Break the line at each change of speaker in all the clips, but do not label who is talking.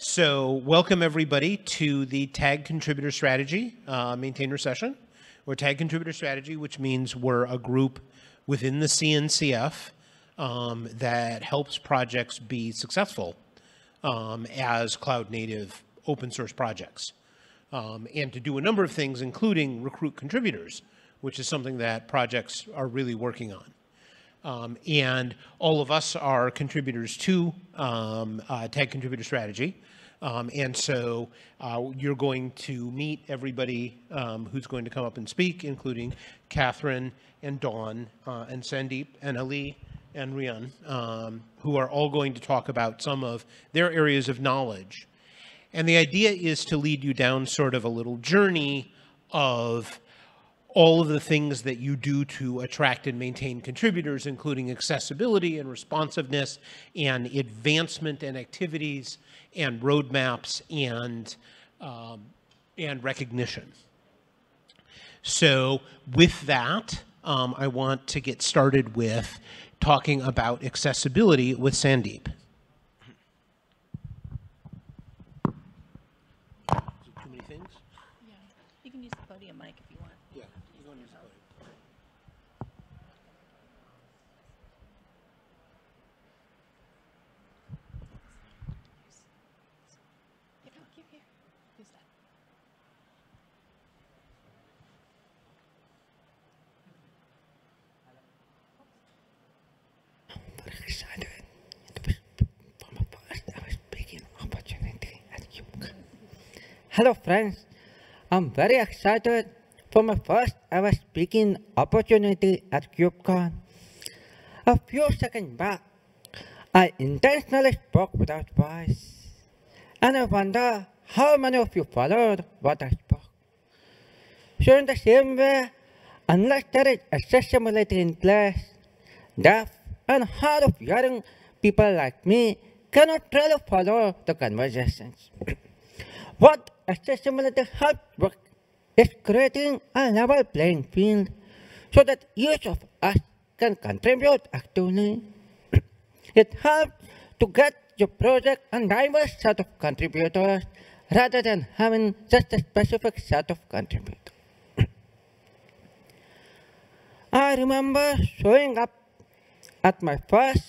So, welcome everybody to the Tag Contributor Strategy uh, Maintainer session, or Tag Contributor Strategy, which means we're a group within the CNCF um, that helps projects be successful um, as cloud native open source projects. Um, and to do a number of things, including recruit contributors, which is something that projects are really working on. Um, and all of us are contributors to um, uh, Tag Contributor Strategy. Um, and so uh, you're going to meet everybody um, who's going to come up and speak, including Catherine and Dawn uh, and Sandeep and Ali and Rian, um, who are all going to talk about some of their areas of knowledge. And the idea is to lead you down sort of a little journey of all of the things that you do to attract and maintain contributors, including accessibility and responsiveness and advancement and activities and roadmaps and, um, and recognition. So with that, um, I want to get started with talking about accessibility with Sandeep. Too many things?
Yeah, you can use the podium mic if you want.
Yeah, you go and use the podium.
Here, come, here, here. Use that.
excited. It was for my first ever speaking opportunity at UPCA. Hello friends, I'm very excited for my first ever speaking opportunity at KubeCon. A few seconds back, I intentionally spoke without voice. And I wonder how many of you followed what I spoke. So in the same way, unless there is accessibility in place, deaf and hard of hearing people like me cannot really follow the conversations. what accessibility helps with is creating a level playing field so that each of us can contribute actively. it helps to get your project a diverse set of contributors rather than having just a specific set of contributors. I remember showing up at my first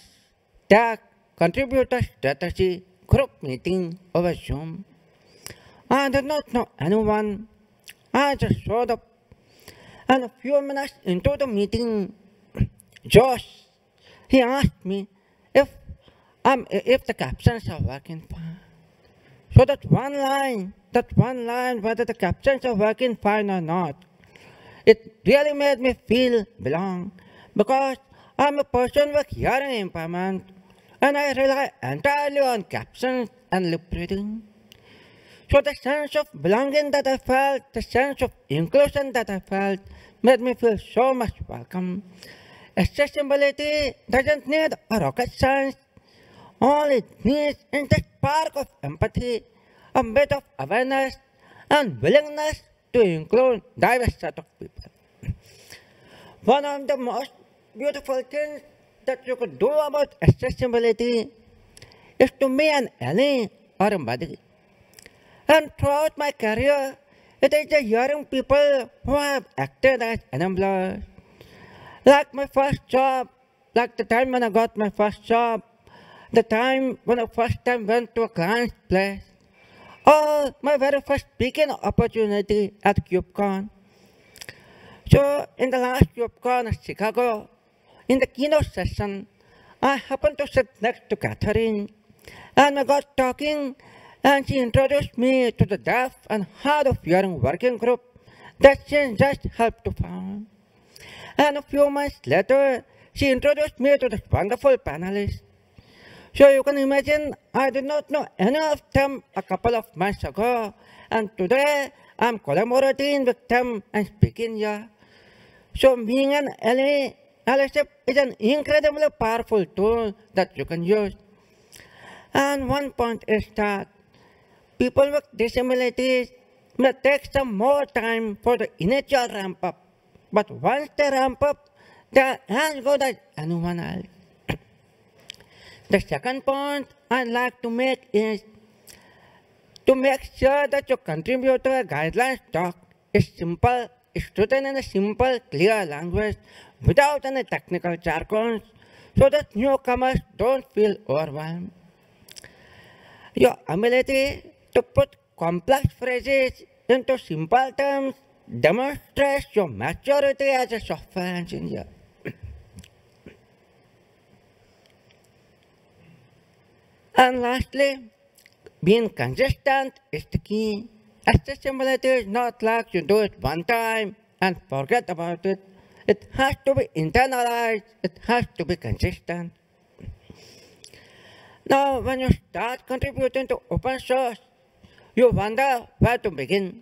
tag contributor strategy group meeting over Zoom. I did not know anyone. I just showed up. And a few minutes into the meeting, Josh, he asked me if um, if the captions are working fine. So that one line, that one line, whether the captions are working fine or not, it really made me feel belong because I'm a person with hearing impairment and I rely entirely on captions and lip reading. So the sense of belonging that I felt, the sense of inclusion that I felt, made me feel so much welcome. Accessibility doesn't need a rocket science. All it needs is a spark of empathy, a bit of awareness, and willingness to include diverse set of people. One of the most beautiful things that you could do about accessibility is to me an ally or a. And throughout my career, it is the hearing people who have acted as enablers. Like my first job, like the time when I got my first job, the time when I first time went to a client's place, or my very first speaking opportunity at KubeCon. So in the last KubeCon at Chicago, in the keynote session, I happened to sit next to Catherine, and we got talking, and she introduced me to the deaf and hard of hearing working group that she just helped to found. And a few months later, she introduced me to this wonderful panelists. So you can imagine, I did not know any of them a couple of months ago, and today I'm collaborating with them and speaking here. So being an ally, allyship is an incredibly powerful tool that you can use. And one point is that people with disabilities may take some more time for the initial ramp up. But once they ramp up, they're as good else. the second point I'd like to make is to make sure that your contributor guidelines talk is simple, is written in a simple, clear language without any technical jargon so that newcomers don't feel overwhelmed. Your ability to put complex phrases into simple terms demonstrates your maturity as a software engineer. and lastly, being consistent is the key. Accessibility is not like you do it one time and forget about it. It has to be internalized, it has to be consistent. Now, when you start contributing to open source, you wonder where to begin.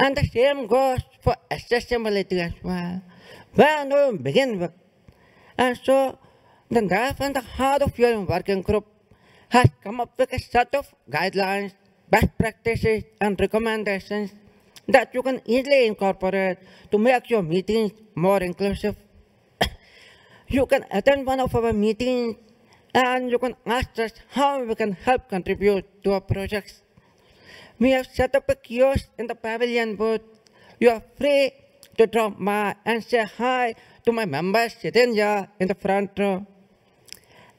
And the same goes for accessibility as well. Where do you begin with? And so, the deaf and the hard of hearing working group has come up with a set of guidelines, best practices, and recommendations that you can easily incorporate to make your meetings more inclusive. you can attend one of our meetings and you can ask us how we can help contribute to our projects. We have set up a kiosk in the pavilion booth. You are free to drop by and say hi to my members sitting here in the front row.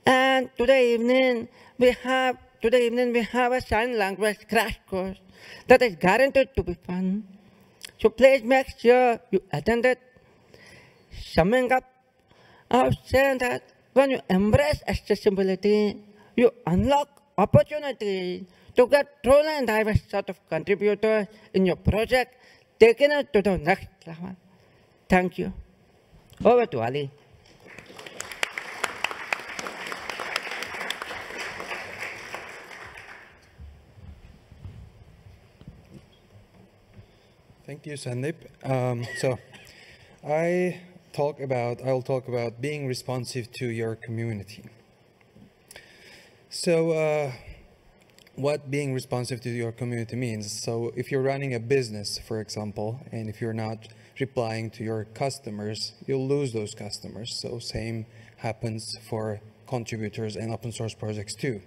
And today evening, we have today evening we have a sign language crash course that is guaranteed to be fun. So please make sure you attend it. Summing up, I was saying that when you embrace accessibility, you unlock opportunities to get truly and diverse set of contributors in your project, taking it to the next level. Thank you. Over to Ali.
Thank you, Sandeep. Um, so, I talk about I will talk about being responsive to your community. So, uh, what being responsive to your community means? So, if you're running a business, for example, and if you're not replying to your customers, you'll lose those customers. So, same happens for contributors and open source projects too.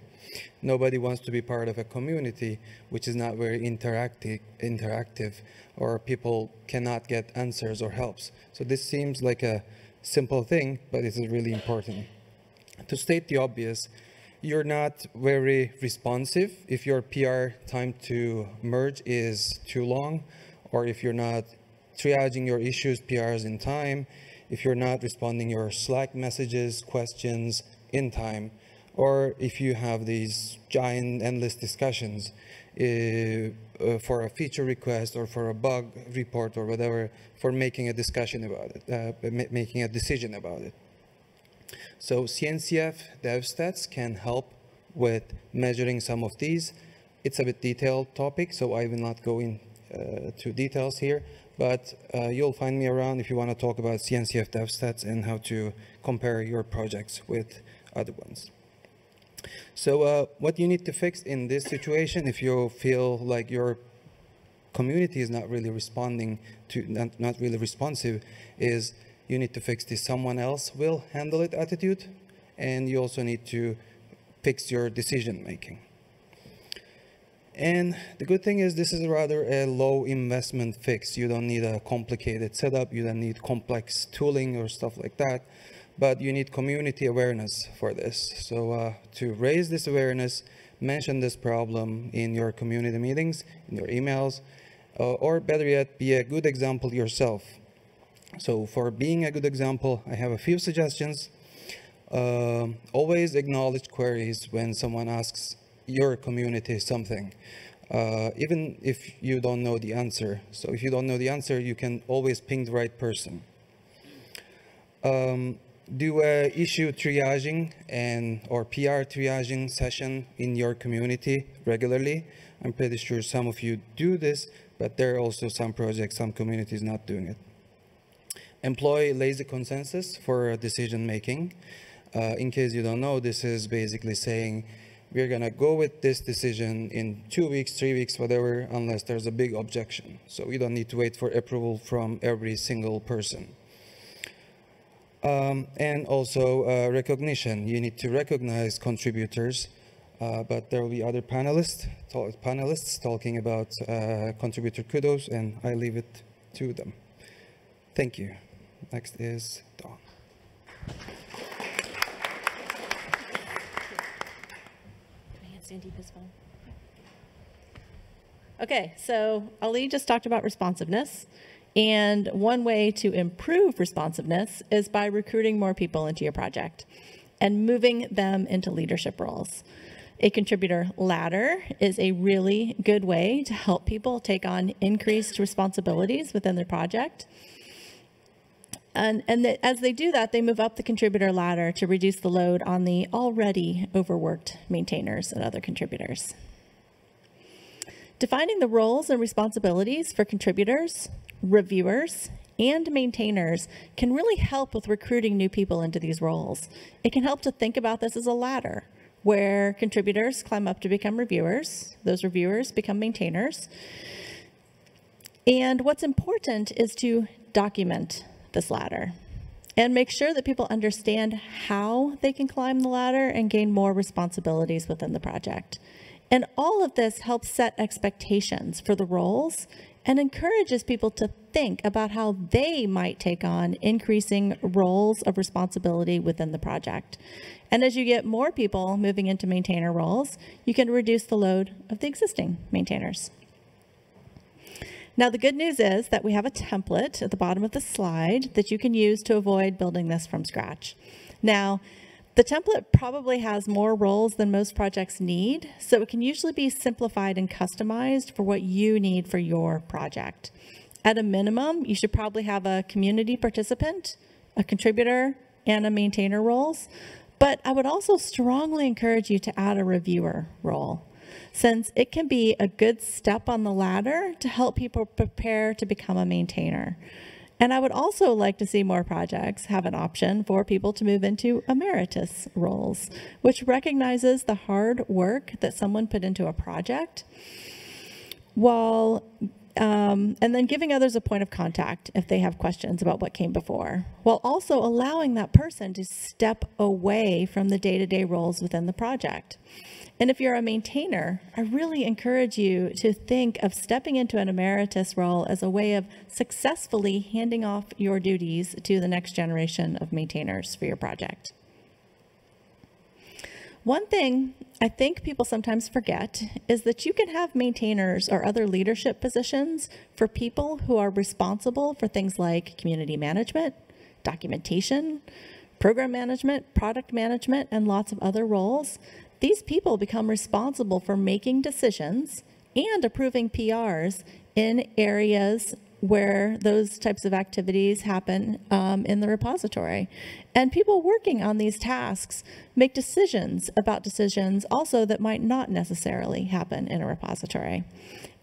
Nobody wants to be part of a community which is not very interactive, interactive or people cannot get answers or helps. So this seems like a simple thing, but it is really important. To state the obvious, you're not very responsive if your PR time to merge is too long, or if you're not triaging your issues, PRs in time, if you're not responding your Slack messages, questions in time, or if you have these giant endless discussions uh, for a feature request or for a bug report or whatever for making a discussion about it, uh, ma making a decision about it. So CNCF DevStats can help with measuring some of these. It's a bit detailed topic, so I will not go into uh, details here, but uh, you'll find me around if you want to talk about CNCF DevStats and how to compare your projects with other ones. So uh, what you need to fix in this situation, if you feel like your community is not really responding to, not, not really responsive, is you need to fix this someone else will handle it attitude, and you also need to fix your decision making. And the good thing is this is rather a low investment fix. You don't need a complicated setup. You don't need complex tooling or stuff like that but you need community awareness for this. So uh, to raise this awareness, mention this problem in your community meetings, in your emails, uh, or better yet, be a good example yourself. So for being a good example, I have a few suggestions. Uh, always acknowledge queries when someone asks your community something. Uh, even if you don't know the answer. So if you don't know the answer, you can always ping the right person. Um, do a issue triaging and or PR triaging session in your community regularly. I'm pretty sure some of you do this, but there are also some projects, some communities not doing it. Employ lazy consensus for decision making. Uh, in case you don't know, this is basically saying we're gonna go with this decision in two weeks, three weeks, whatever, unless there's a big objection. So we don't need to wait for approval from every single person. Um, and also uh, recognition. You need to recognize contributors Uh, but there will be other panelists, ta- panelists talking about uh, contributor kudos, and I leave it to them. Thank you. Next is Dawn.
His? Okay, so Ali just talked about responsiveness. And one way to improve responsiveness is by recruiting more people into your project and moving them into leadership roles. A contributor ladder is a really good way to help people take on increased responsibilities within their project. And, and that as they do that, they move up the contributor ladder to reduce the load on the already overworked maintainers and other contributors. Defining the roles and responsibilities for contributors, reviewers, and maintainers can really help with recruiting new people into these roles. It can help to think about this as a ladder where contributors climb up to become reviewers, those reviewers become maintainers. And what's important is to document this ladder and make sure that people understand how they can climb the ladder and gain more responsibilities within the project. And all of this helps set expectations for the roles and encourages people to think about how they might take on increasing roles of responsibility within the project. And as you get more people moving into maintainer roles, you can reduce the load of the existing maintainers. Now, the good news is that we have a template at the bottom of the slide that you can use to avoid building this from scratch. Now, the template probably has more roles than most projects need, so it can usually be simplified and customized for what you need for your project. At a minimum, you should probably have a community participant, a contributor, and a maintainer roles. But I would also strongly encourage you to add a reviewer role since it can be a good step on the ladder to help people prepare to become a maintainer. And I would also like to see more projects have an option for people to move into emeritus roles, which recognizes the hard work that someone put into a project while um, and then giving others a point of contact if they have questions about what came before, while also allowing that person to step away from the day to day roles within the project. And if you're a maintainer, I really encourage you to think of stepping into an emeritus role as a way of successfully handing off your duties to the next generation of maintainers for your project. One thing I think people sometimes forget is that you can have maintainers or other leadership positions for people who are responsible for things like community management, documentation, program management, product management, and lots of other roles. These people become responsible for making decisions and approving PRs in areas where those types of activities happen um, in the repository. And people working on these tasks make decisions about decisions also that might not necessarily happen in a repository.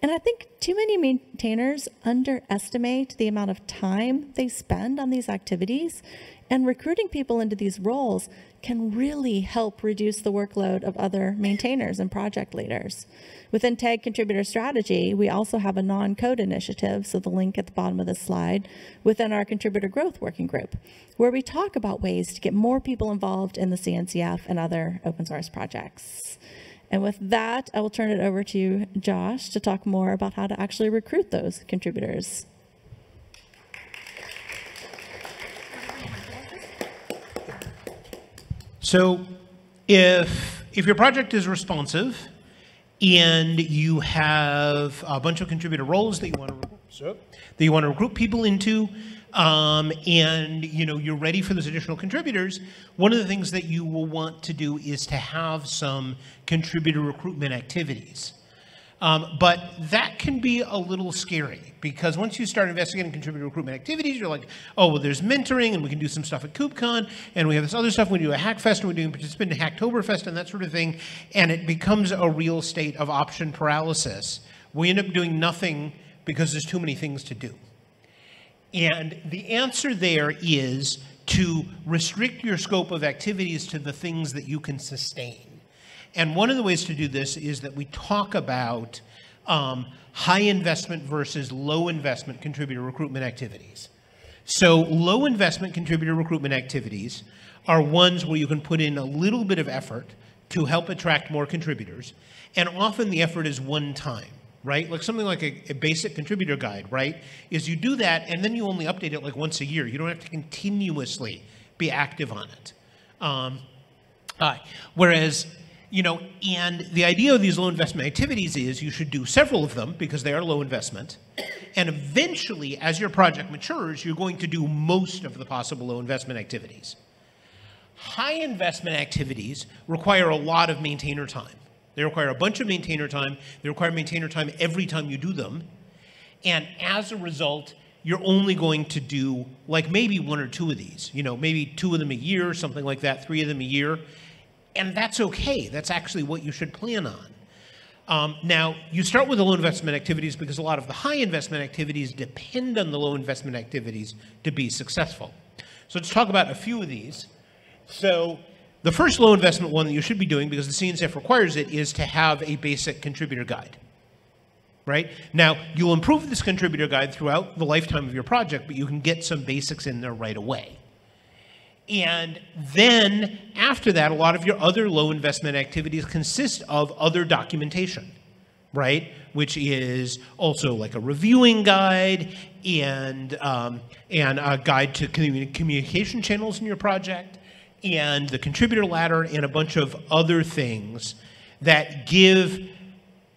And I think too many maintainers underestimate the amount of time they spend on these activities and recruiting people into these roles can really help reduce the workload of other maintainers and project leaders. Within TAG Contributor Strategy, we also have a non-code initiative, so the link at the bottom of the slide, within our Contributor Growth Working Group, where we talk about ways to get more people involved in the CNCF and other open source projects. And with that, I will turn it over to Josh to talk more about how to actually recruit those contributors.
So if, if your project is responsive and you have a bunch of contributor roles that you want to, so, that you want to recruit people into, um, and you know you're ready for those additional contributors, one of the things that you will want to do is to have some contributor recruitment activities. Um, but that can be a little scary because once you start investigating contributor recruitment activities, you're like, oh, well, there's mentoring and we can do some stuff at KubeCon and we have this other stuff. We do a Hackfest and we're doing participant in Hacktoberfest and that sort of thing. And it becomes a real state of option paralysis. We end up doing nothing because there's too many things to do. And the answer there is to restrict your scope of activities to the things that you can sustain. And one of the ways to do this is that we talk about um, high investment versus low investment contributor recruitment activities. So low investment contributor recruitment activities are ones where you can put in a little bit of effort to help attract more contributors. And often the effort is one time, right? Like something like a, a, basic contributor guide, right? Is you do that and then you only update it like once a year. You don't have to continuously be active on it. Um, uh, whereas, you know, and the idea of these low investment activities is you should do several of them because they are low investment. And eventually, as your project matures, you're going to do most of the possible low investment activities. High investment activities require a lot of maintainer time. They require a bunch of maintainer time. They require maintainer time every time you do them. And as a result, you're only going to do like maybe one or two of these, you know, maybe two of them a year, something like that, three of them a year. And that's okay. That's actually what you should plan on. Um, now, you start with the low investment activities because a lot of the high investment activities depend on the low investment activities to be successful. So let's talk about a few of these. So the first low investment one that you should be doing, because the CNCF requires it, is to have a basic contributor guide. Right? Now, you'll improve this contributor guide throughout the lifetime of your project, but you can get some basics in there right away. And then after that, a lot of your other low investment activities consist of other documentation, right? Which is also like a reviewing guide and, um, and a guide to communication channels in your project and the contributor ladder and a bunch of other things that give,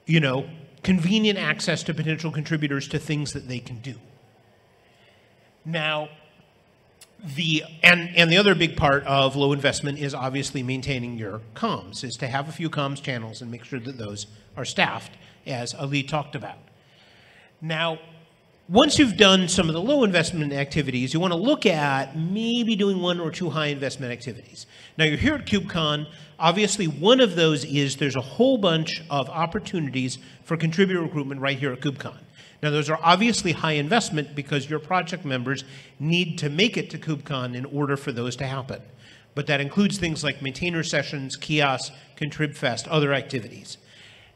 you know, convenient access to potential contributors to things that they can do. Now, the and and the other big part of low investment is obviously maintaining your comms, is to have a few comms channels and make sure that those are staffed, as Ali talked about. Now, once you've done some of the low investment activities, you want to look at maybe doing one or two high investment activities. Now, you're here at KubeCon. Obviously, one of those is there's a whole bunch of opportunities for contributor recruitment right here at KubeCon. Now, those are obviously high investment because your project members need to make it to KubeCon in order for those to happen. But that includes things like maintainer sessions, kiosks, ContribFest, other activities.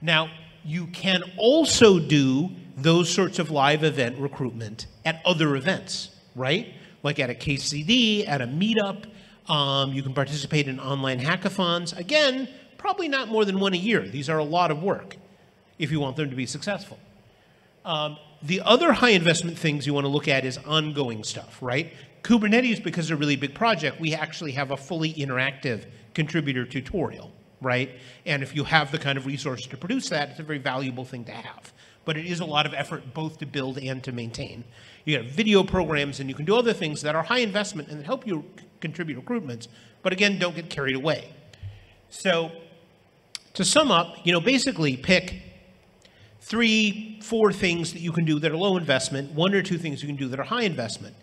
Now, you can also do those sorts of live event recruitment at other events, right? Like at a KCD, at a meetup. Um, you can participate in online hackathons. Again, probably not more than one a year. These are a lot of work if you want them to be successful. Um, the other high investment things you want to look at is ongoing stuff, right? Kubernetes, because it's a really big project, we actually have a fully interactive contributor tutorial, right? And if you have the kind of resources to produce that, it's a very valuable thing to have but it is a lot of effort both to build and to maintain. You have video programs and you can do other things that are high investment and help you contribute recruitments, but again, don't get carried away. So to sum up, you know, basically pick three, four things that you can do that are low investment, one or two things you can do that are high investment.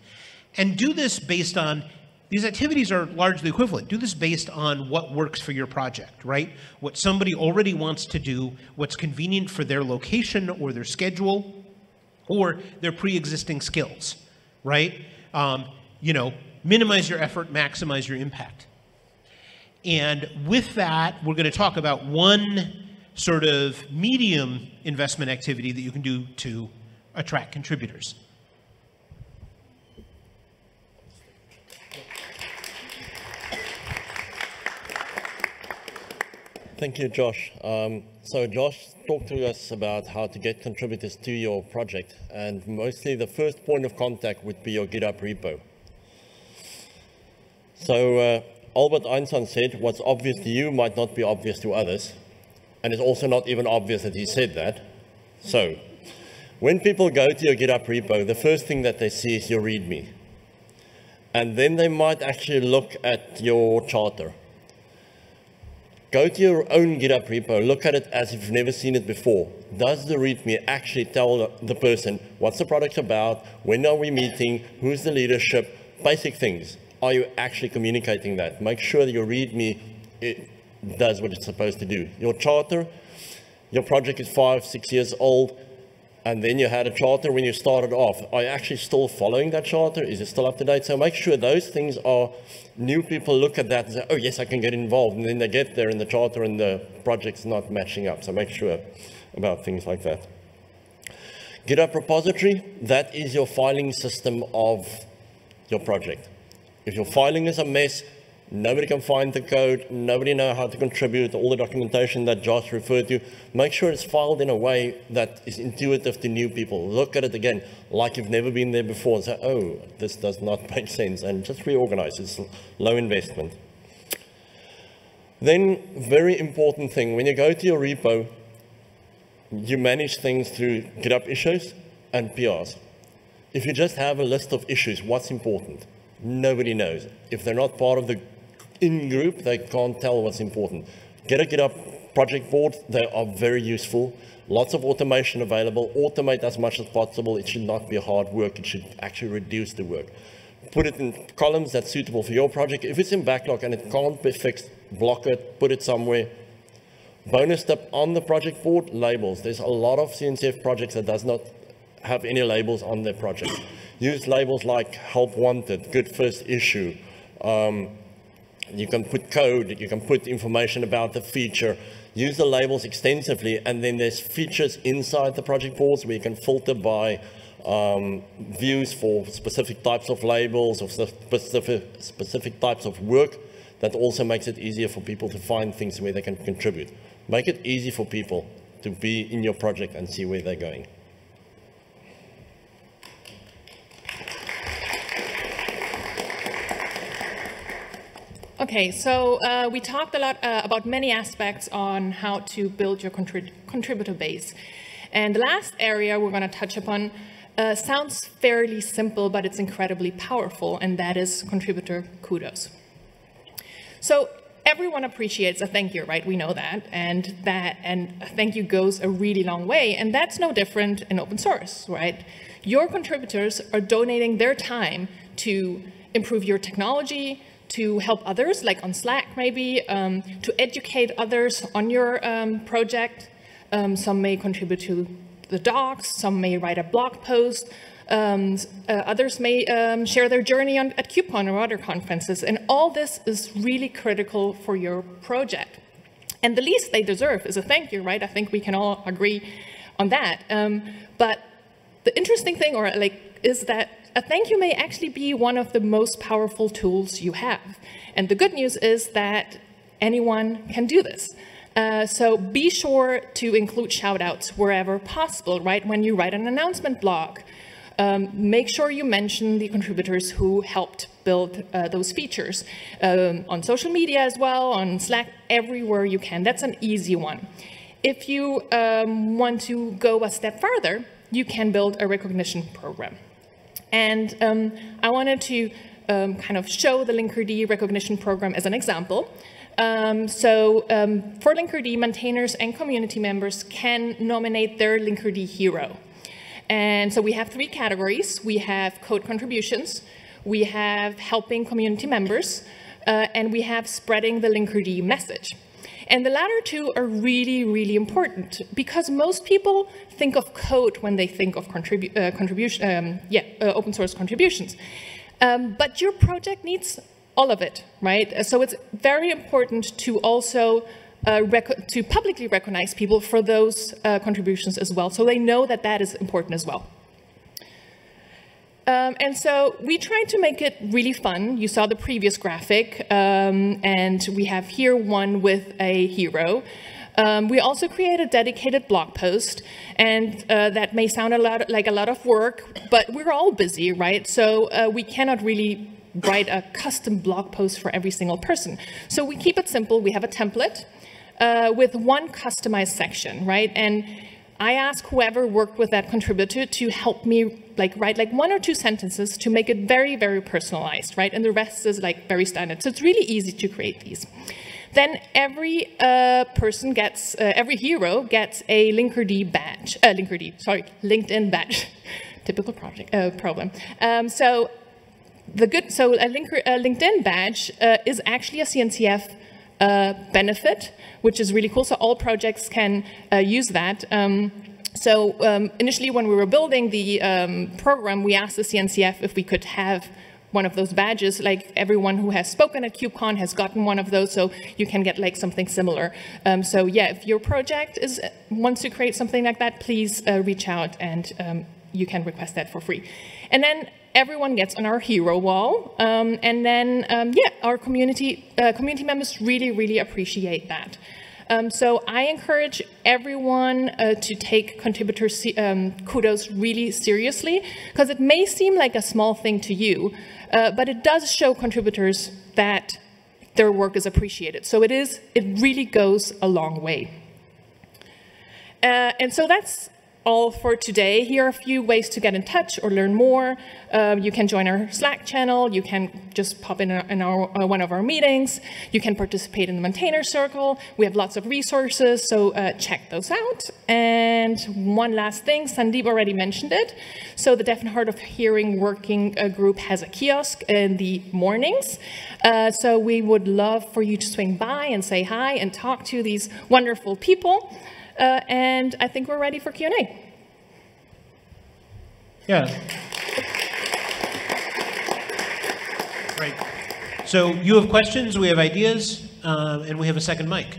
And do this based on these activities are largely equivalent. Do this based on what works for your project, right? What somebody already wants to do, what's convenient for their location or their schedule or their pre-existing skills, right? Um, you know, minimize your effort, maximize your impact. And with that, we're going to talk about one sort of medium investment activity that you can do to attract contributors.
Thank you, Josh. Um, so Josh talked to us about how to get contributors to your project, and mostly the first point of contact would be your GitHub repo. So uh, Albert Einstein said, what's obvious to you might not be obvious to others, and it's also not even obvious that he said that. So when people go to your GitHub repo, the first thing that they see is your README. And then they might actually look at your charter Go to your own GitHub repo, look at it as if you've never seen it before. Does the README actually tell the person what's the product about, when are we meeting, who's the leadership, basic things. Are you actually communicating that? Make sure that your README it does what it's supposed to do. Your charter, your project is five, six years old, and then you had a charter when you started off. Are you actually still following that charter? Is it still up to date? So make sure those things are, new people look at that and say, oh yes, I can get involved. And then they get there and the charter and the project's not matching up. So make sure about things like that. GitHub repository, that is your filing system of your project. If your filing is a mess, Nobody can find the code. Nobody know how to contribute. All the documentation that Josh referred to. Make sure it's filed in a way that is intuitive to new people. Look at it again like you've never been there before and say, oh, this does not make sense. And just reorganize. It's low investment. Then, very important thing, when you go to your repo, you manage things through GitHub issues and PRs. If you just have a list of issues, what's important? Nobody knows. If they're not part of the in group, they can't tell what's important. Get a GitHub project board. They are very useful. Lots of automation available. Automate as much as possible. It should not be hard work. It should actually reduce the work. Put it in columns that's suitable for your project. If it's in backlog and it can't be fixed, block it, put it somewhere. Bonus tip on the project board, labels. There's a lot of CNCF projects that does not have any labels on their project. Use labels like help wanted, good first issue, um, you can put code, you can put information about the feature, use the labels extensively, and then there's features inside the project boards where you can filter by um, views for specific types of labels or specific, specific types of work that also makes it easier for people to find things where they can contribute. Make it easy for people to be in your project and see where they're going.
Okay, so uh, we talked a lot uh, about many aspects on how to build your contrib contributor base. And the last area we're going to touch upon uh, sounds fairly simple, but it's incredibly powerful, and that is contributor kudos. So everyone appreciates a thank you, right? We know that, and that and a thank you goes a really long way, and that's no different in open source, right? Your contributors are donating their time to improve your technology, to help others, like on Slack maybe, um, to educate others on your um, project. Um, some may contribute to the docs, some may write a blog post, um, uh, others may um, share their journey on, at KubeCon or other conferences, and all this is really critical for your project. And the least they deserve is a thank you, right? I think we can all agree on that. Um, but the interesting thing, or like, is that a thank you may actually be one of the most powerful tools you have. And the good news is that anyone can do this. Uh, so be sure to include shoutouts wherever possible, right? When you write an announcement blog, um, make sure you mention the contributors who helped build uh, those features. Um, on social media as well, on Slack, everywhere you can. That's an easy one. If you um, want to go a step further, you can build a recognition program. And um, I wanted to um, kind of show the Linkerd recognition program as an example. Um, so um, for Linkerd, maintainers and community members can nominate their Linkerd hero. And so we have three categories. We have code contributions, we have helping community members, uh, and we have spreading the Linkerd message. And the latter two are really, really important because most people think of code when they think of contribu uh, contribution, um, yeah, uh, open source contributions. Um, but your project needs all of it, right? So it's very important to also uh, to publicly recognize people for those uh, contributions as well, so they know that that is important as well. Um, and so we tried to make it really fun. You saw the previous graphic, um, and we have here one with a hero. Um, we also create a dedicated blog post, and uh, that may sound a lot like a lot of work, but we're all busy, right? So uh, we cannot really write a custom blog post for every single person. So we keep it simple. We have a template uh, with one customized section, right? And I ask whoever worked with that contributor to help me like write like one or two sentences to make it very, very personalized, right? And the rest is like very standard. So it's really easy to create these. Then every uh, person gets, uh, every hero gets a Linkerd badge, uh, Linkerd, sorry, LinkedIn badge. Typical project uh, problem. Um, so the good, so a, Linker, a LinkedIn badge uh, is actually a CNCF uh, benefit, which is really cool. So all projects can uh, use that. Um, so um, initially when we were building the um, program, we asked the CNCF if we could have one of those badges, like everyone who has spoken at KubeCon has gotten one of those, so you can get like something similar. Um, so yeah, if your project is wants to create something like that, please uh, reach out and um, you can request that for free. And then everyone gets on our hero wall, um, and then um, yeah, our community uh, community members really really appreciate that. Um, so I encourage everyone uh, to take contributor um, kudos really seriously because it may seem like a small thing to you, uh, but it does show contributors that their work is appreciated. So it is, it really goes a long way. Uh, and so that's all for today. Here are a few ways to get in touch or learn more. Uh, you can join our Slack channel. You can just pop in, in our, uh, one of our meetings. You can participate in the maintainer circle. We have lots of resources, so uh, check those out. And one last thing, Sandeep already mentioned it. So the Deaf and Hard of Hearing Working uh, Group has a kiosk in the mornings. Uh, so we would love for you to swing by and say hi and talk to these wonderful people. Uh, and I think we're ready for Q&A.
Yeah. Right. So you have questions, we have ideas, uh, and we have a second mic.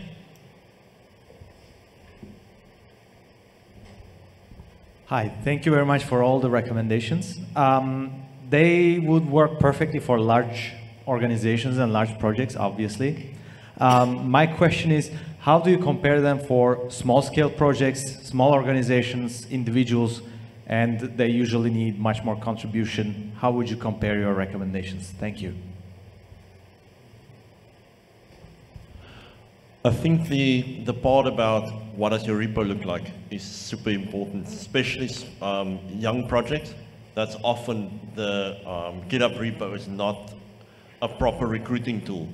Hi, thank you very much for all the recommendations. Um, they would work perfectly for large organizations and large projects, obviously. Um, my question is, how do you compare them for small scale projects, small organizations, individuals, and they usually need much more contribution? How would you compare your recommendations? Thank you.
I think the, the part about what does your repo look like is super important, especially um, young projects. That's often the um, GitHub repo is not a proper recruiting tool.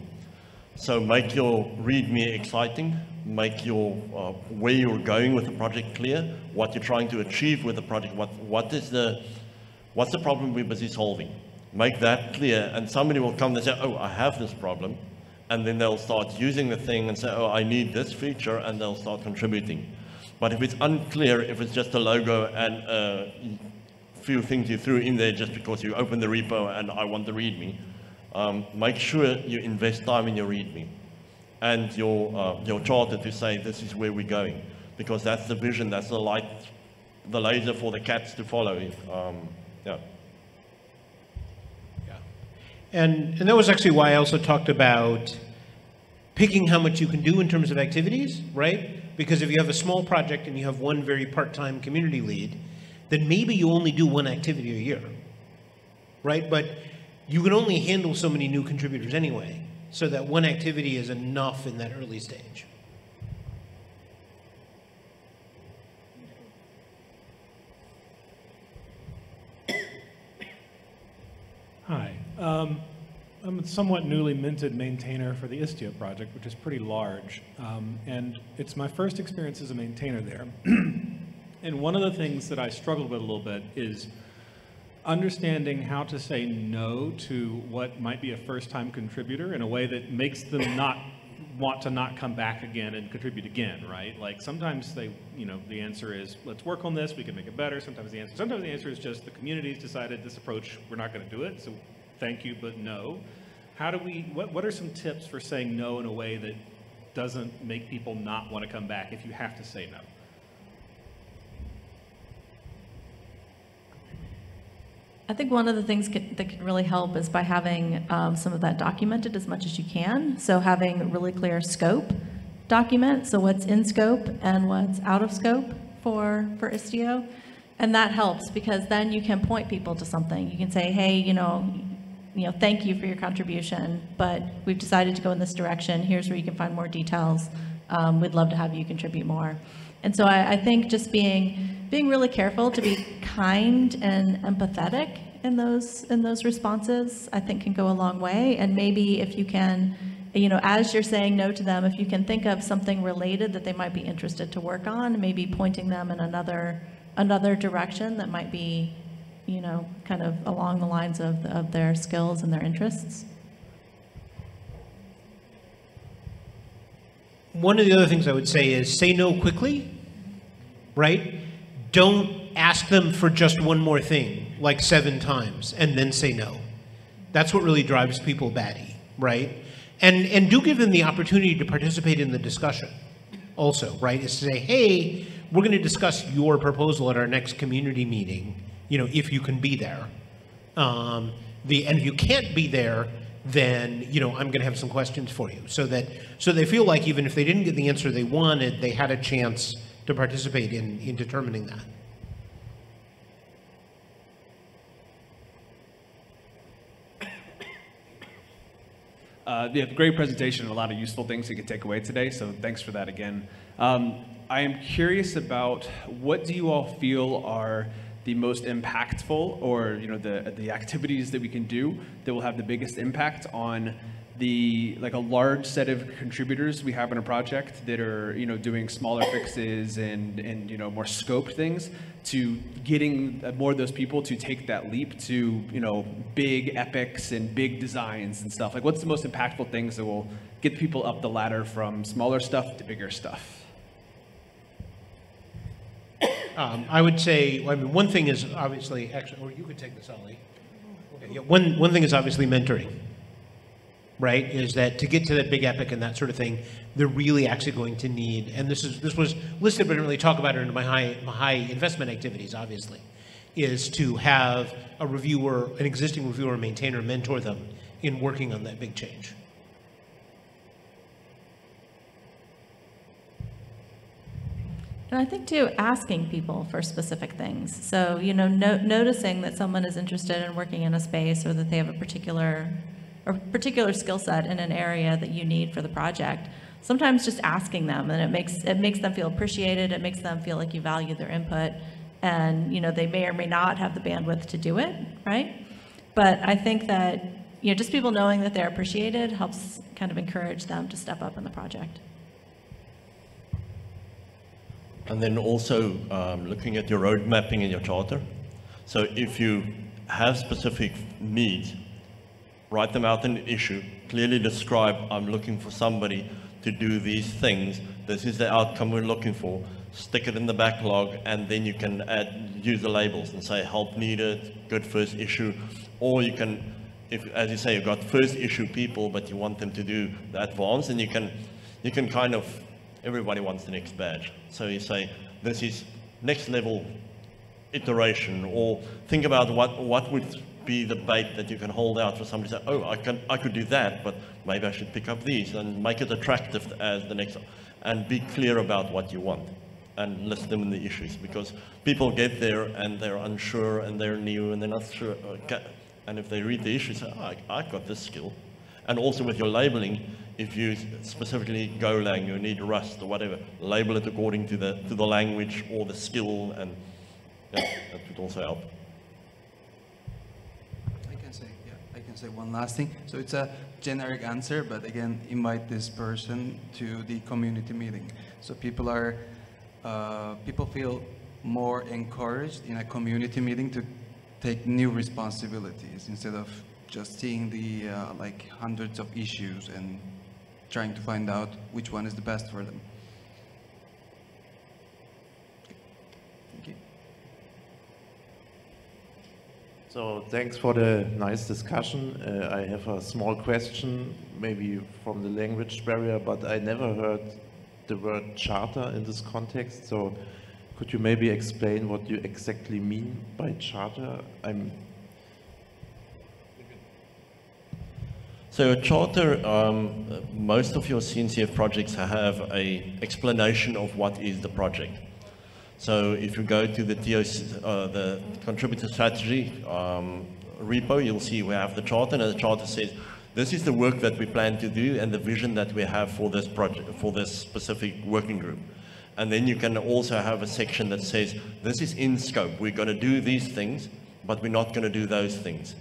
So make your README exciting, make your uh, where you're going with the project clear, what you're trying to achieve with the project, what, what is the, what's the problem we're busy solving. Make that clear, and somebody will come and say, oh, I have this problem, and then they'll start using the thing and say, oh, I need this feature, and they'll start contributing. But if it's unclear, if it's just a logo and a few things you threw in there just because you opened the repo and I want the README, um, make sure you invest time in your README and your, uh, your charter to say this is where we're going. Because that's the vision, that's the light, the laser for the cats to follow. Um, yeah.
Yeah. And, and that was actually why I also talked about picking how much you can do in terms of activities, right? Because if you have a small project and you have one very part-time community lead, then maybe you only do one activity a year, right? But you can only handle so many new contributors anyway, so that one activity is enough in that early stage.
Hi. Um, I'm a somewhat newly minted maintainer for the Istio project, which is pretty large. Um, and it's my first experience as a maintainer there. and one of the things that I struggled with a little bit is understanding how to say no to what might be a first-time contributor in a way that makes them not want to not come back again and contribute again, right? Like sometimes they, you know, the answer is let's work on this, we can make it better. Sometimes the answer, sometimes the answer is just the community's decided this approach, we're not going to do it, so thank you, but no. How do we? What What are some tips for saying no in a way that doesn't make people not want to come back if you have to say no?
I think one of the things that can really help is by having um, some of that documented as much as you can. So having a really clear scope document, so what's in scope and what's out of scope for, for Istio. And that helps because then you can point people to something. You can say, hey, you know, you know, thank you for your contribution, but we've decided to go in this direction. Here's where you can find more details. Um, we'd love to have you contribute more. And so I, I think just being being really careful to be kind and empathetic in those in those responses, I think can go a long way. And maybe if you can, you know, as you're saying no to them, if you can think of something related that they might be interested to work on, maybe pointing them in another another direction that might be, you know, kind of along the lines of, of their skills and their interests.
One of the other things I would say is say no quickly, right? Don't ask them for just one more thing, like seven times, and then say no. That's what really drives people batty, right? And, and do give them the opportunity to participate in the discussion also, right? Is to say, hey, we're going to discuss your proposal at our next community meeting, you know, if you can be there. Um, the, and if you can't be there, then, you know, I'm going to have some questions for you. So that, so they feel like even if they didn't get the answer they wanted, they had a chance to participate in, in determining that.
Uh, yeah, great presentation, a lot of useful things you can take away today, so thanks for that again. Um, I am curious about what do you all feel are the most impactful or you know the, the activities that we can do that will have the biggest impact on the like a large set of contributors we have in a project that are you know doing smaller fixes and and you know more scoped things to getting more of those people to take that leap to you know big epics and big designs and stuff. Like what's the most impactful things that will get people up the ladder from smaller stuff to bigger stuff?
Um, I would say, I mean, one thing is obviously, actually, or you could take this, Ali. Okay, yeah, one, one thing is obviously mentoring, right? Is that to get to that big epic and that sort of thing, they're really actually going to need, and this is, this was listed, but I didn't really talk about it in my high, my high investment activities, obviously, is to have a reviewer, an existing reviewer, maintainer mentor them in working on that big change.
And I think too, asking people for specific things. So, you know, no, noticing that someone is interested in working in a space or that they have a particular, or particular skill set in an area that you need for the project. Sometimes just asking them and it makes, it makes them feel appreciated. It makes them feel like you value their input. And, you know, they may or may not have the bandwidth to do it, right? But I think that, you know, just people knowing that they're appreciated helps kind of encourage them to step up in the project.
And then also um, looking at your road mapping in your charter. So if you have specific needs, write them out in the issue, clearly describe, I'm looking for somebody to do these things. This is the outcome we're looking for. Stick it in the backlog, and then you can add, use the labels and say help needed, good first issue, or you can, if as you say, you've got first issue people, but you want them to do the advanced, and you can, you can kind of everybody wants the next badge. So you say, this is next level iteration, or think about what, what would be the bait that you can hold out for somebody to say, oh, I, can, I could do that, but maybe I should pick up these, and make it attractive as the next, and be clear about what you want, and list them in the issues, because people get there and they're unsure, and they're new, and they're not sure, okay. and if they read the issues, say, oh, I, I've got this skill, and also with your labeling, if you specifically Golang, you need Rust or whatever, label it according to the, to the language or the skill, and yeah, that would also help.
I can say, yeah, I can say one last thing. So it's a generic answer, but again, invite this person to the community meeting. So people are, uh, people feel more encouraged in a community meeting to take new responsibilities instead of just seeing the uh, like hundreds of issues and trying to find out which one is the best for them.
So thanks for the nice discussion. Uh, I have a small question, maybe from the language barrier, but I never heard the word charter in this context. So could you maybe explain what you exactly mean by charter? I'm
So a charter, um, most of your CNCF projects have a explanation of what is the project. So if you go to the TOC, uh, the contributor strategy um, repo, you'll see we have the charter, and the charter says this is the work that we plan to do and the vision that we have for this project, for this specific working group. And then you can also have a section that says this is in scope. We're going to do these things, but we're not going to do those things.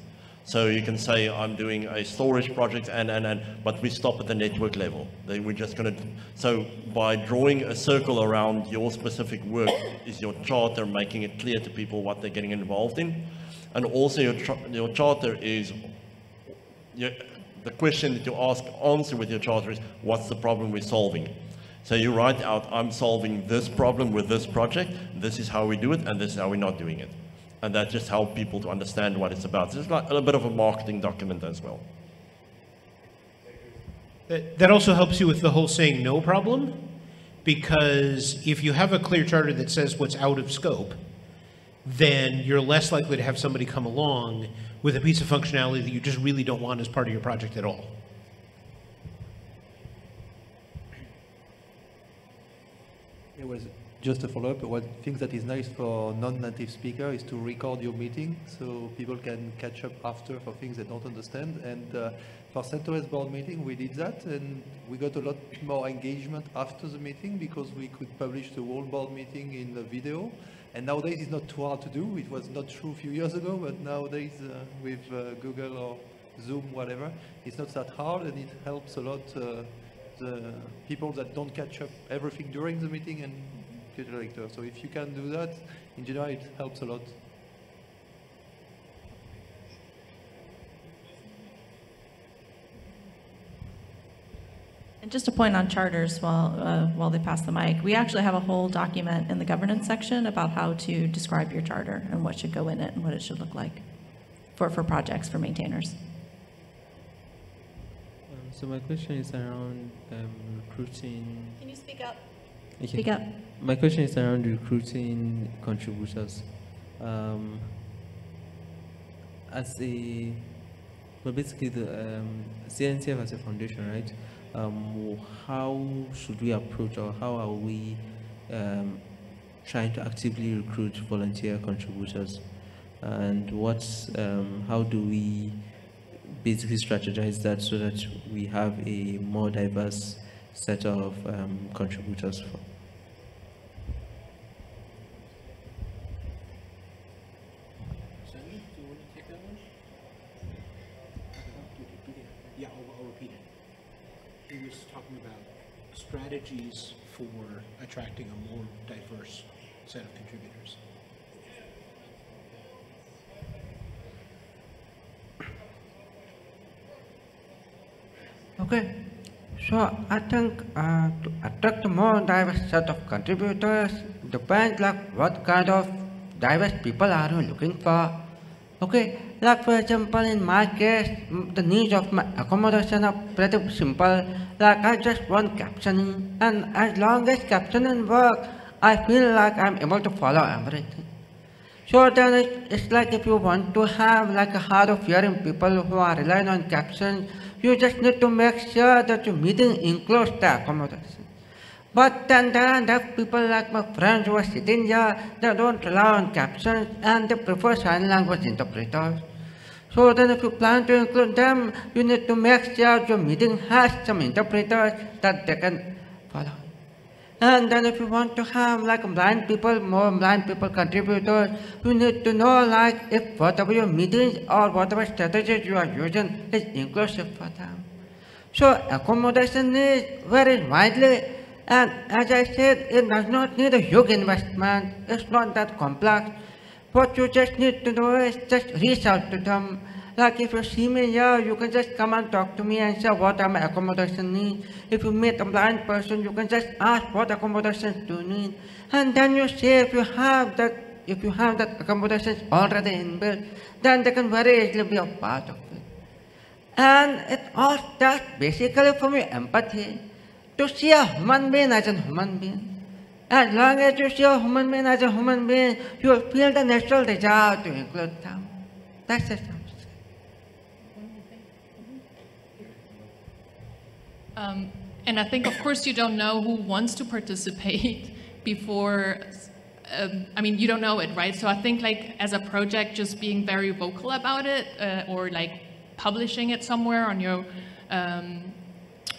So you can say, I'm doing a storage project, and, and, and but we stop at the network level. They, we're just going to, so by drawing a circle around your specific work is your charter, making it clear to people what they're getting involved in. And also your, your charter is, your, the question that you ask, answer with your charter is, what's the problem we're solving? So you write out, I'm solving this problem with this project, this is how we do it, and this is how we're not doing it and that just help people to understand what it's about. So it's like a little bit of a marketing document as well.
That also helps you with the whole saying no problem, because if you have a clear charter that says what's out of scope, then you're less likely to have somebody come along with a piece of functionality that you just really don't want as part of your project at all.
It was just a follow-up. One thing that is nice for non-native speaker is to record your meeting so people can catch up after for things they don't understand. And uh, for CentOS board meeting, we did that and we got a lot more engagement after the meeting because we could publish the whole board meeting in the video. And nowadays it's not too hard to do. It was not true a few years ago, but nowadays uh, with uh, Google or Zoom, whatever, it's not that hard and it helps a lot uh, the people that don't catch up everything during the meeting and get later. So if you can do that, in general, it helps a lot.
And just a point on charters while, uh, while they pass the mic, we actually have a whole document in the governance section about how to describe your charter and what should go in it and what it should look like for, for projects, for maintainers.
Um, so my question is around um, recruiting.
Can you speak up?
Okay.
Speak up.
My question is around recruiting contributors. Um, as a, well, basically the um, CNCF as a foundation, right? Um, how should we approach or how are we um, trying to actively recruit volunteer contributors? And what's, um, how do we basically strategize that so that we have a more diverse set of um, contributors for,
Yeah, I'll, repeat it. He was talking about strategies for attracting a more diverse set of contributors.
Okay, so I think uh, to attract a more diverse set of contributors depends like what kind of diverse people are you looking for. Okay, like for example in my case, the needs of my accommodation are pretty simple. Like I just want captioning and as long as captioning work, I feel like I'm able to follow everything. So then it, it's like if you want to have like a hard of hearing people who are relying on captions, you just need to make sure that your meeting includes the accommodation. But then there are people like my friends who are sitting here, they don't rely on captions and they prefer sign language interpreters. So then if you plan to include them, you need to make sure your meeting has some interpreters that they can follow. And then if you want to have like blind people, more blind people contributors, you need to know like if whatever your meetings or whatever strategies you are using is inclusive for them. So accommodation is very widely and as I said, it does not need a huge investment. It's not that complex. What you just need to do is just reach out to them. Like if you see me here, you can just come and talk to me and say what are my accommodation needs. If you meet a blind person, you can just ask what accommodations do you need. And then you see if you have that, if you have that accommodations already inbuilt, then they can very easily be a part of it. And it all starts basically from your empathy to see a human being as a human being. As long as you see a human being as a human being, you will feel the natural desire to include them. That's it.
Um, and I think, of course, you don't know who wants to participate before. Um, I mean, you don't know it, right? So I think, like, as a project, just being very vocal about it, uh, or like publishing it somewhere on your um,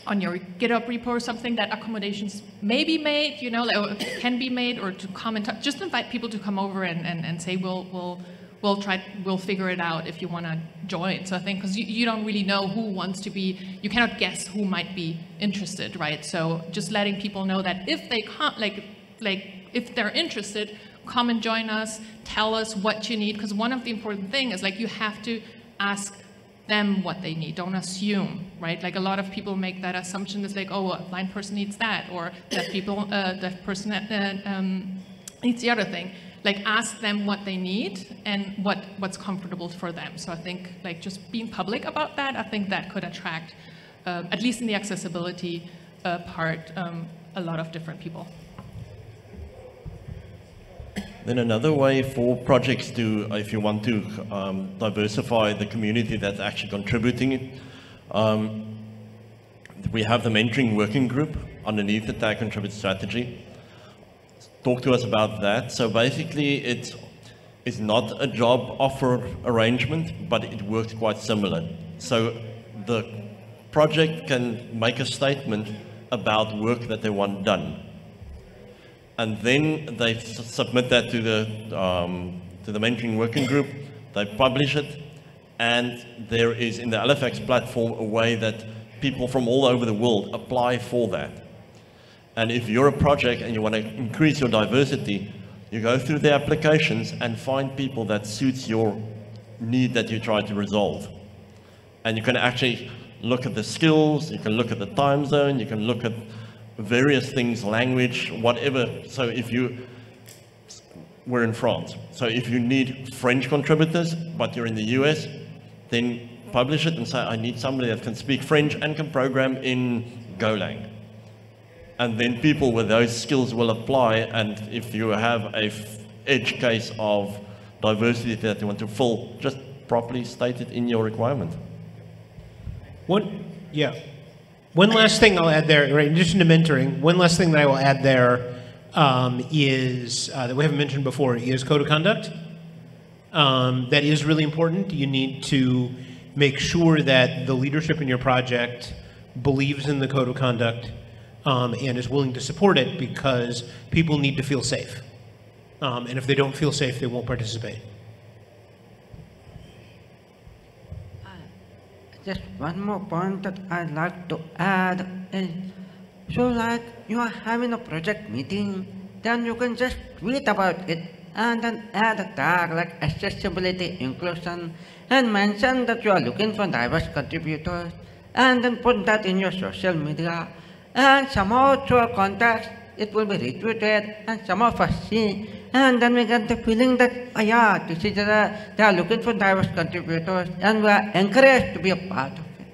on your GitHub repo or something that accommodations may be made, you know, like, can be made, or to come and talk, just invite people to come over and, and, and say, we'll, we'll, we'll try, we'll figure it out if you want to join. So I think, because you, you don't really know who wants to be, you cannot guess who might be interested, right? So just letting people know that if they can't, like, like, if they're interested, come and join us, tell us what you need, because one of the important thing is like you have to ask them what they need. Don't assume, right? Like a lot of people make that assumption. It's like, oh, a blind person needs that, or that people, uh, that person uh, um, needs the other thing. Like ask them what they need and what what's comfortable for them. So I think like just being public about that, I think that could attract, uh, at least in the accessibility uh, part, um, a lot of different people.
Then another way for projects to, if you want to um, diversify the community that's actually contributing, um, we have the mentoring working group underneath the Tag Contribute strategy. Talk to us about that. So basically, it's it's not a job offer arrangement, but it works quite similar. So the project can make a statement about work that they want done. And then they submit that to the, um, to the mentoring working group, they publish it, and there is in the LFX platform a way that people from all over the world apply for that. And if you're a project and you want to increase your diversity, you go through the applications and find people that suits your need that you try to resolve. And you can actually look at the skills, you can look at the time zone, you can look at various things, language, whatever. So if you, we're in France. So if you need French contributors, but you're in the US, then publish it and say, I need somebody that can speak French and can program in Golang. And then people with those skills will apply. And if you have a edge case of diversity that you want to fill, just properly state it in your requirement.
One, yeah. One last thing I'll add there, right, in addition to mentoring, one last thing that I will add there um, is, uh, that we haven't mentioned before, is code of conduct. Um, that is really important. You need to make sure that the leadership in your project believes in the code of conduct um, and is willing to support it because people need to feel safe. Um, and if they don't feel safe, they won't participate.
Just one more point that I'd like to add is, so like you are having a project meeting, then you can just tweet about it and then add a tag like accessibility inclusion and mention that you are looking for diverse contributors and then put that in your social media. And somehow through a context it will be retweeted and some of us see and then we get the feeling that oh yeah this is a, they are looking for diverse contributors and we are encouraged to be a part of it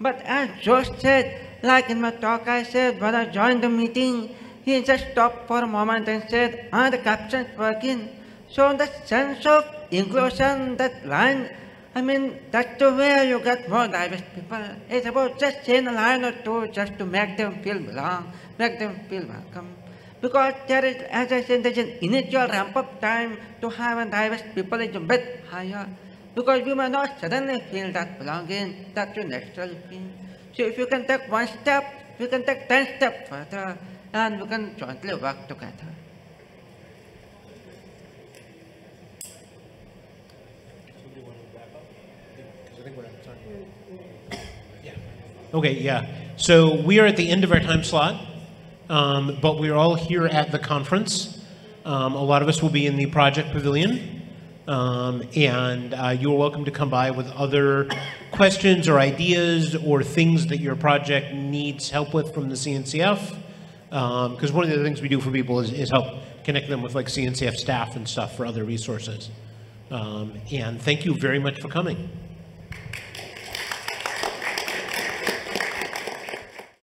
but as Josh said like in my talk I said when I joined the meeting he just stopped for a moment and said are the captions working so the sense of inclusion that line I mean, that's the way you get more diverse people. It's about just saying a line or two just to make them feel belong, make them feel welcome. Because there is, as I said, there's an initial ramp-up time to have a diverse people is a bit higher. Because we may not suddenly feel that belonging, that you naturally feel. So if you can take one step, we can take ten steps further, and we can jointly work together.
Okay, yeah. So we are at the end of our time slot, um, but we're all here at the conference. Um, a lot of us will be in the project pavilion, um, and uh, you are welcome to come by with other questions or ideas or things that your project needs help with from the CNCF. Because one of the things we do for people is, is help connect them with like CNCF staff and stuff for other resources. Um, and thank you very much for coming.